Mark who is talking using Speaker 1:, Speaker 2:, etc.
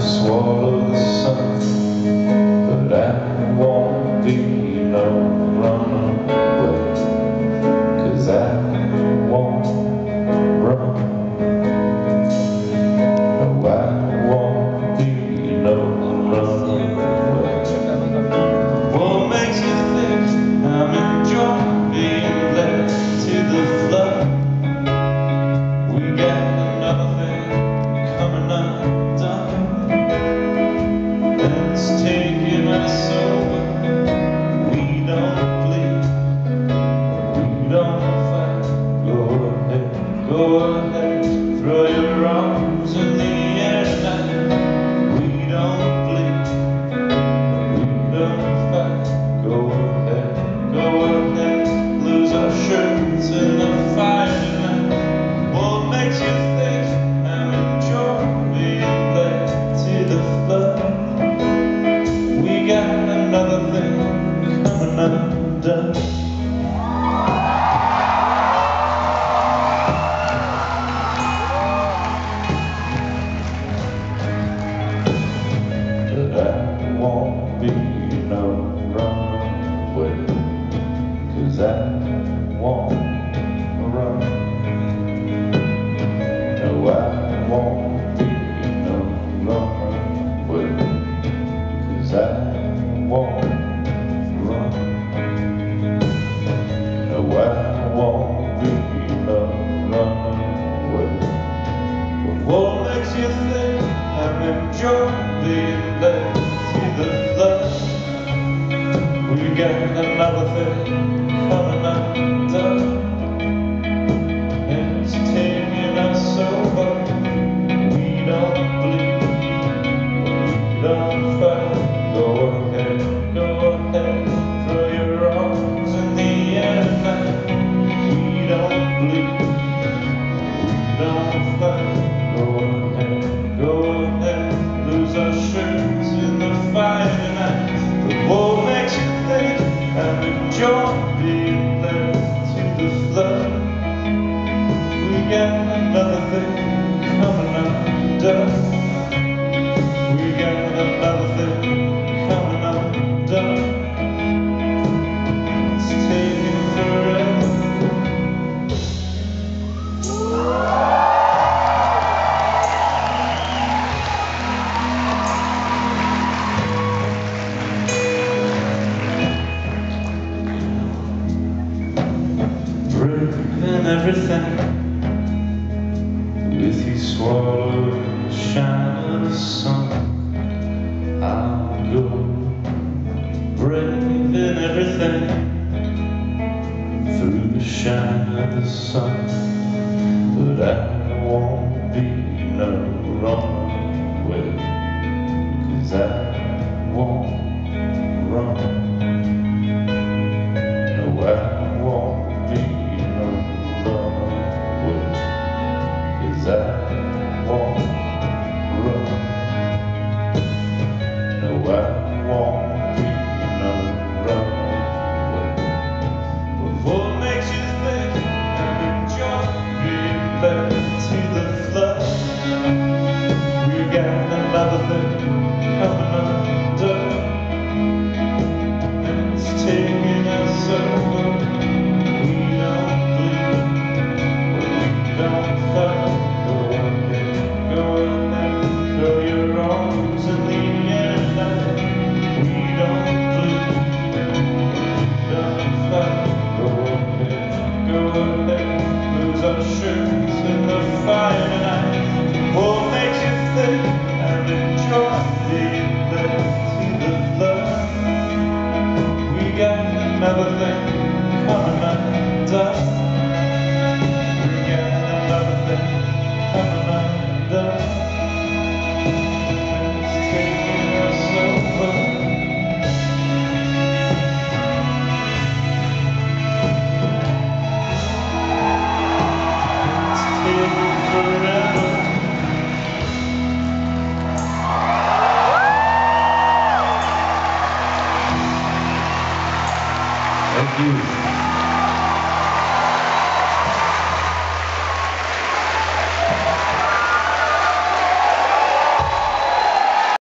Speaker 1: swallow the sun. done Another love affair everything. With you swallowed the shine of the sun I'll go brave in everything Through the shine of the sun. But I won't be no runaway Cause I